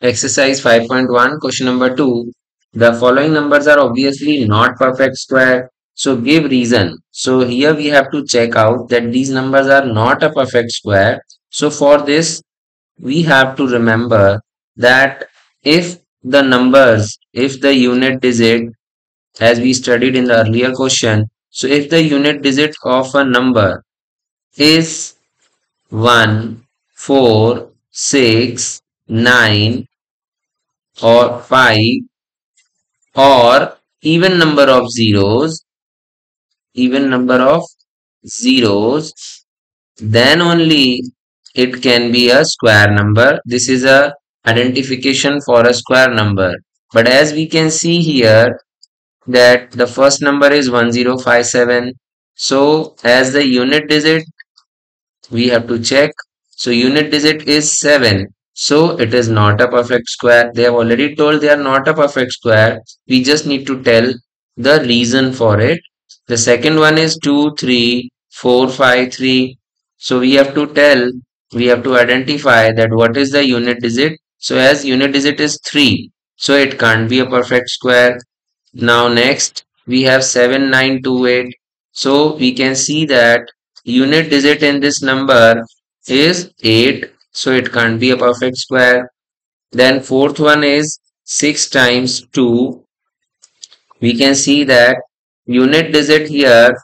Exercise 5.1 question number 2. The following numbers are obviously not perfect square. So give reason. So here we have to check out that these numbers are not a perfect square. So for this we have to remember that if the numbers, if the unit digit as we studied in the earlier question, so if the unit digit of a number is 1, 4, 6, 9 or 5 or even number of zeros, even number of zeros, then only it can be a square number. This is a identification for a square number. But as we can see here that the first number is 1057. So as the unit digit we have to check. So unit digit is 7. So it is not a perfect square. They have already told they are not a perfect square. We just need to tell the reason for it. The second one is 2, 3, 4, 5, 3. So we have to tell, we have to identify that what is the unit digit. So as unit digit is 3. So it can't be a perfect square. Now next we have 7928. So we can see that unit digit in this number is 8 so it can't be a perfect square. Then fourth one is 6 times 2 we can see that unit digit here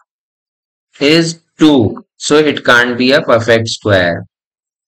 is 2 so it can't be a perfect square